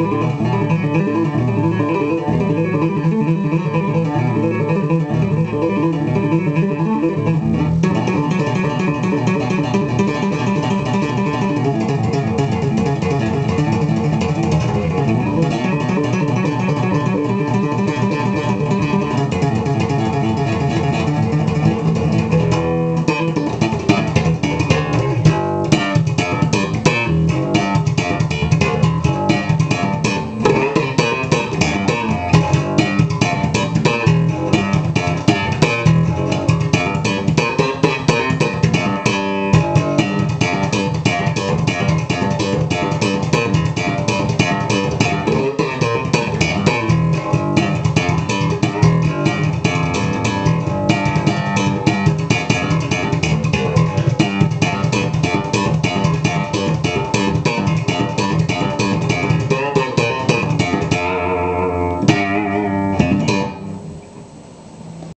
Música